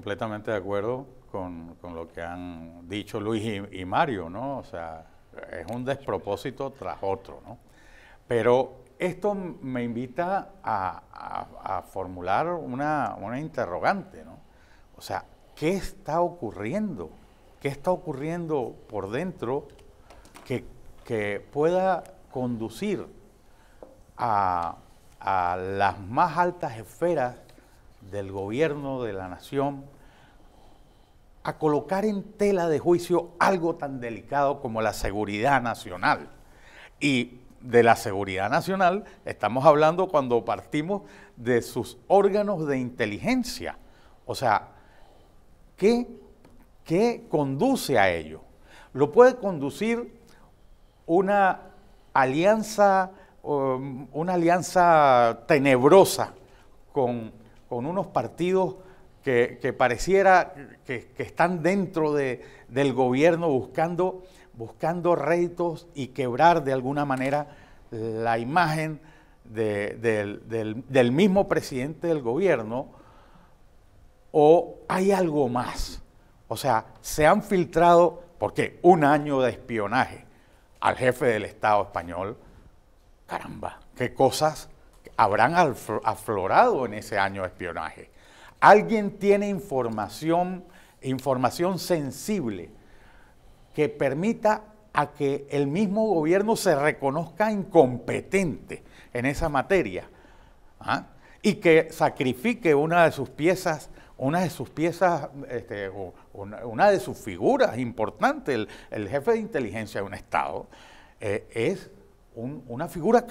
Completamente de acuerdo con, lo que han dicho Luis y, Mario, ¿no? O sea, es un despropósito tras otro, ¿no? Pero esto me invita a, formular una, interrogante, ¿no? O sea, ¿qué está ocurriendo? ¿Qué está ocurriendo por dentro que, que pueda conducir a, a las más altas esferas del gobierno de la nación a colocar en tela de juicio algo tan delicado como la seguridad nacional. Y de la seguridad nacional estamos hablando cuando partimos de sus órganos de inteligencia. O sea, ¿qué, qué conduce a ello? Lo puede conducir una alianza, um, una alianza tenebrosa con con unos partidos que, pareciera que, están dentro del gobierno buscando, buscando réditos y quebrar de alguna manera la imagen del, mismo presidente del gobierno, o hay algo más. O sea, se han filtrado, porque un año de espionaje al jefe del Estado español, caramba, qué cosas habrán aflorado en ese año de espionaje. Alguien tiene información, información sensible que permita a que el mismo gobierno se reconozca incompetente en esa materia ¿ah? y que sacrifique una de sus piezas, una de sus piezas, este, una, de sus figuras importantes, el, jefe de inteligencia de un Estado, eh, es una figura